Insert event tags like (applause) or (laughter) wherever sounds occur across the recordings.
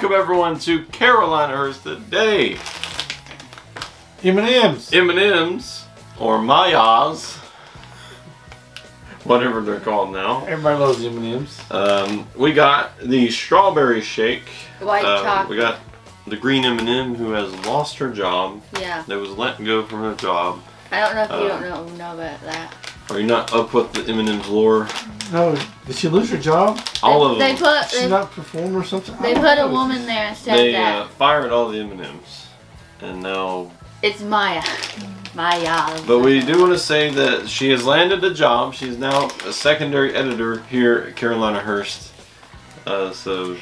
Welcome everyone to Carolina Hurst today. M&M's. M&M's or Mayas, whatever they're called now. Everybody loves M&M's. Um, we got the strawberry shake. White Uh, chocolate. We got the green M&M who has lost her job. Yeah. That was let go from her job. I don't know if you Uh, don't know, know about that. Are you not up with the M&M's lore? No, did she lose her job? All they, of they them. put She they, not performed or something? They don't put a woman there and said They that uh, fired all the M&M's. And now it's Maya. Maya. But we do want to say that she has landed a job. She's now a secondary editor here at Carolina Hurst. Uh, so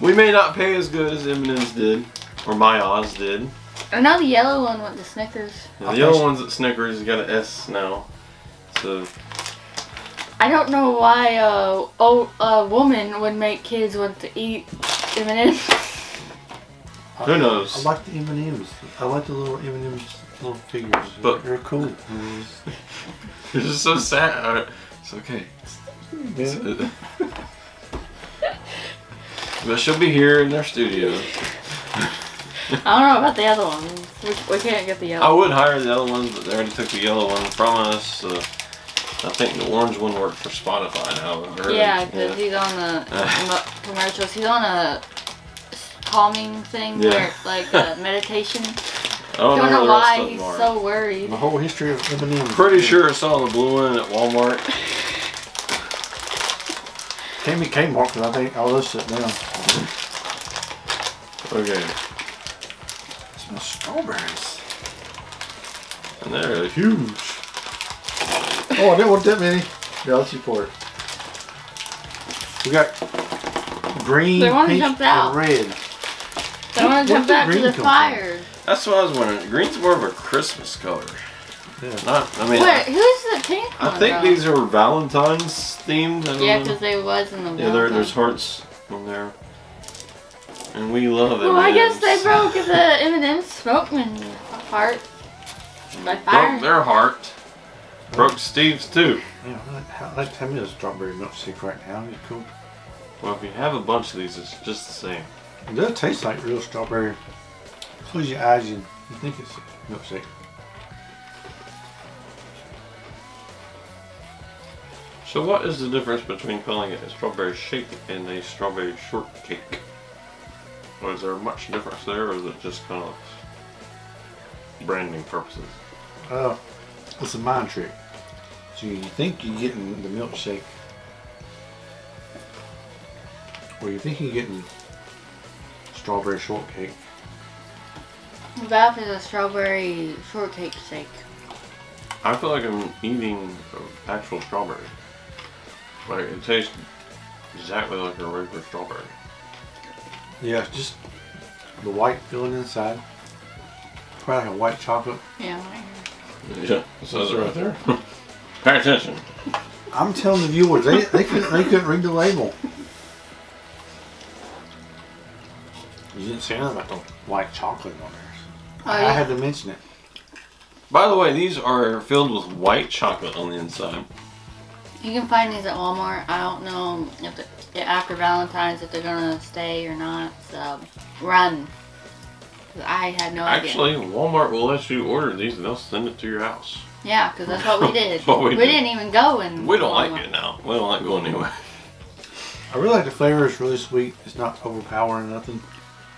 we may not pay as good as M&M's did, or Maya's did. I know the yellow one went to Snickers. The Okay. yellow ones at Snickers got an S now. So I don't know why a oh, a woman would make kids want to eat M&M's. Who knows? I like the M&M's. I like the little M&M's little figures. But- they're cool. (laughs) it's just so sad. Uh, It's okay. Yeah. (laughs) but she'll be here in their studio. I don't know about the other ones. We, we can't get the yellow. I would hire the other ones, but they already took the yellow one from us. So I think the orange one worked for Spotify now. I've heard. Yeah, because he's on the (laughs) commercials. He's on a calming thing Yeah. where like uh, (laughs) meditation. I don't, don't know, know where the rest why he's them are. so worried. The whole history of M&M's. Pretty sure I saw the blue one at Walmart. Came to Kmart because I think all this sit down. Okay, Smell strawberries. and they're huge. Oh, I didn't want that many. Yeah, let's see for it. We got green, They wanna pink, jump out. and red. I want to jump did back to the come from? That's what I was wondering. Green's more of a Christmas color. Yeah. Not, I mean, Wait, who's the pink I one? think though? these are Valentine's themed. I don't Yeah, because they was in the Yeah, there, there's hearts on there. And we love it. Well, I guess they broke the M&M smoking heart by fire. broke their heart. Broke Steve's too. Yeah, I like, I like to have me a strawberry milkshake right now. It's cool. Well, if you have a bunch of these, it's just the same. It does taste like real strawberry. Close your eyes and you think it's a milkshake. So what is the difference between calling it a strawberry shake and a strawberry shortcake? Or is there much difference there, or is it just kind of branding purposes? Uh, it's a mind trick. So you think you're getting the milkshake, or you think you're getting strawberry shortcake. Valve is a strawberry shortcake shake. I feel like I'm eating actual strawberry. Like it tastes exactly like a regular strawberry. Yeah, just the white filling inside. Probably like a white chocolate. Yeah. Yeah, it says it right there. (laughs) Pay attention. I'm telling the viewers, they, they couldn't they couldn't read the label. You didn't say anything about the white chocolate on there. Oh, I had to mention it. By the way, these are filled with white chocolate on the inside. You can find these at Walmart. I don't know if the, after Valentine's if they're gonna stay or not. So run. 'Cause I had no idea. Actually, Walmart will let you order these and they'll send it to your house. Yeah, because that's what we (laughs) did. That's what we we did. didn't even go and. We don't like it now. We don't like going anywhere. (laughs) I really like the flavor. It's really sweet. It's not overpowering or nothing,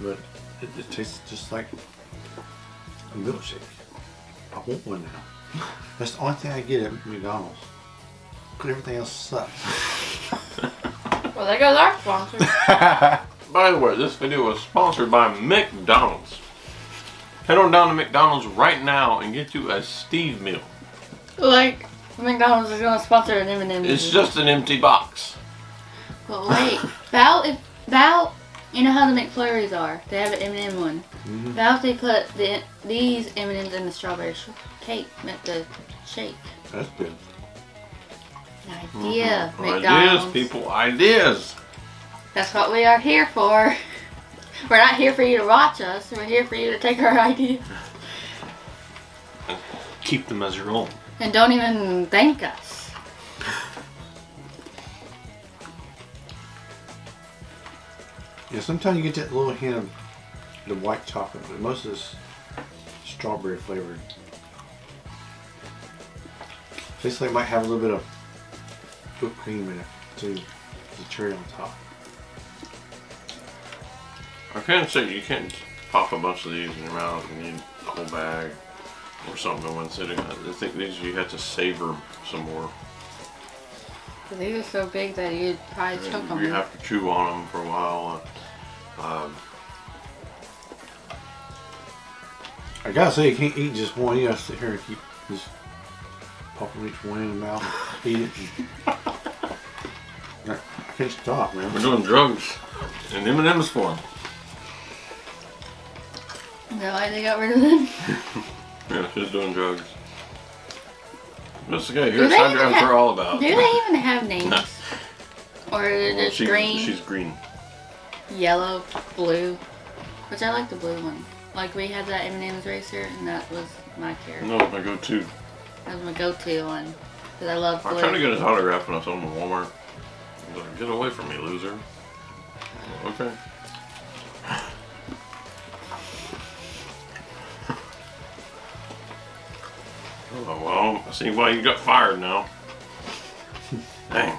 but it, it tastes just like a milkshake. I want one now. (laughs) That's the only thing I get at McDonald's. Cause everything else sucks. Well, there goes our sponsor. (laughs) By the way, this video was sponsored by McDonald's. Head on down to McDonald's right now and get you a Steve meal. like McDonald's is gonna sponsor an M&M. It's just an empty box. But wait, Val, if Val, you know how the McFlurries are? They have an M&M one. Mhm. Val, if they put the, these M&Ms in the strawberry cake, meant the shake. That's good. An idea, Mhm. McDonald's. Ideas, people, ideas. That's what we are here for. (laughs) We're not here for you to watch us. We're here for you to take our (laughs) ideas. Keep them as your own. And don't even thank us. Yeah, sometimes you get that little hint of the white chocolate, but most of this strawberry flavored. Tastes like it might have a little bit of whipped cream in it too. The cherry on top. I can't say you can't pop a bunch of these in your mouth and need a whole bag or something in one sitting. I think these you have to savor some more. These are so big that you'd probably choke on You them. have to chew on them for a while. Um, I gotta say, you can't eat just one. You gotta sit here and keep just popping each one in the mouth, eat it. And I I can't stop, man. we're doing drugs in M&M's for form. Is that why they got rid of them? (laughs) Yeah, she's doing drugs. That's okay. Do Here's they even Hydrants have- are all about. Do they even have names? No. Or is Well, she- green, She's green. yellow, blue? Which I like the blue one. Like we had that M&M's racer, and that was my character. No, my go-to. That was my go-to one because I love I blue. was trying to get his autograph when I saw him in Walmart. I was like, get away from me, loser. Okay. Oh, well, I see why you got fired now. Dang.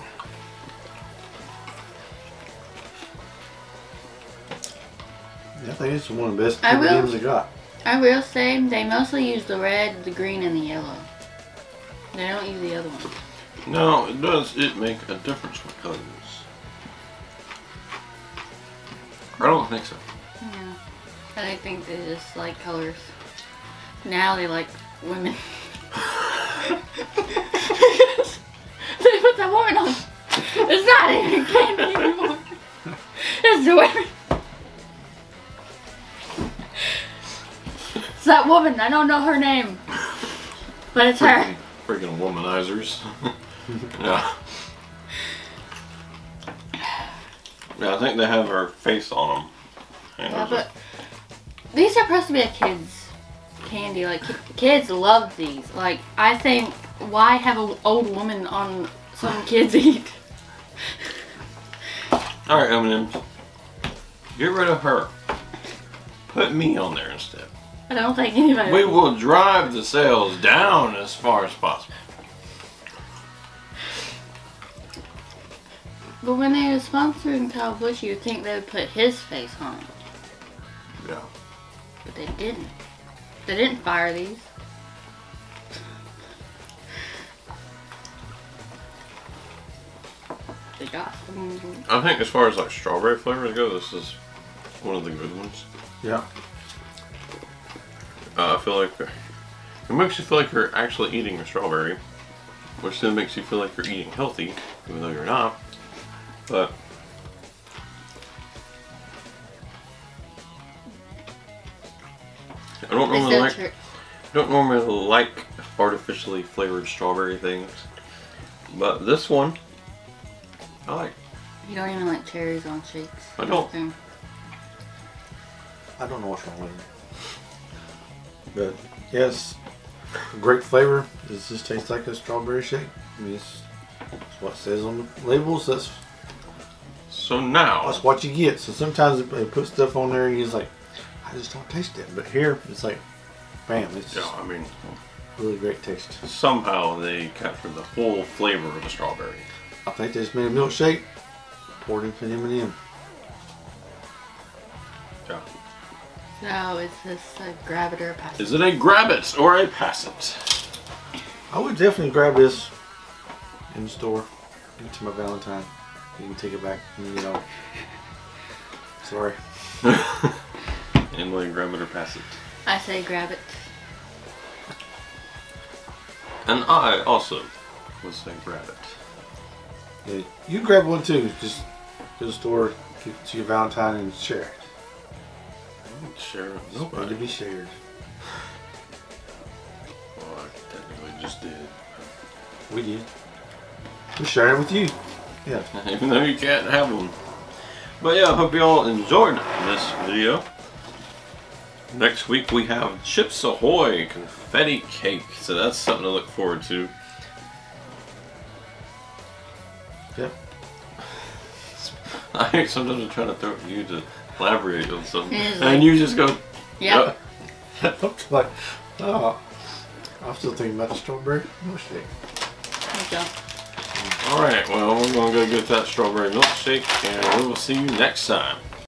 I think it's one of the best I will. M&Ms got. I will say they mostly use the red, the green, and the yellow. They don't use the other one. Now, does it make a difference with colors? I don't think so. Yeah. I think they just like colors. Now they like women. (laughs) they put that woman on. It's not even candy anymore. It's the women. It's that woman. I don't know her name. But it's her. Freaking womanizers. (laughs) yeah. Yeah, I think they have her face on them. Yeah, but these are supposed to be a kids candy. Like kids love these. Like I think why have an old woman on some kids (laughs) eat? All right, M&M. Get rid of her. Put me on there instead. I don't think anybody. We will drive the sales down as far as possible. But when they were sponsoring Kyle Busch, you'd think they would put his face on, it, Yeah. but they didn't. They didn't fire these. They got some. I think as far as like strawberry flavors go, this is one of the good ones. Yeah. Uh, I feel like it makes you feel like you're actually eating a strawberry, which then makes you feel like you're eating healthy, even though you're not. But I don't normally said like tur- don't normally like artificially flavored strawberry things, but this one I like. you don't even like cherries on shakes. I don't. Nothing. I don't know what's wrong with it. But yes, great flavor. It just tastes like a strawberry shake. I mean, it's, it's what it says on the labels. That's So now that's what you get. So sometimes they put stuff on there and you're like, I just don't taste it. But here, it's like, bam, it's yeah, just I mean really great taste. somehow they captured the full flavor of the strawberry. I think they just made a milkshake, poured into an M&M. Yeah. So is this a grab it or a pass? Is it a grab it or a pass it? I would definitely grab this in the store. Give it to my Valentine. You can take it back. You know, sorry. (laughs) Emily, grab it or pass it. I say grab it. And I also would say grab it. Yeah, you grab one too. Just go to the store, give it to your Valentine, and share it. Share it. Nope, need to be shared. Well, I technically just did. We did. We shared it with you. Yeah. (laughs) Even though you can't have one. But yeah, I hope you all enjoyed this video. Next week we have Chips Ahoy confetti cake, so that's something to look forward to. Yeah. (laughs) I sometimes I'm trying to throw you to elaborate on something, It is and you just go. Yep. That (laughs) looks like, uh, oh, I'm still thinking about the strawberry milkshake. There you go. All right. Well, we're gonna go get that strawberry milkshake, and we will see you next time.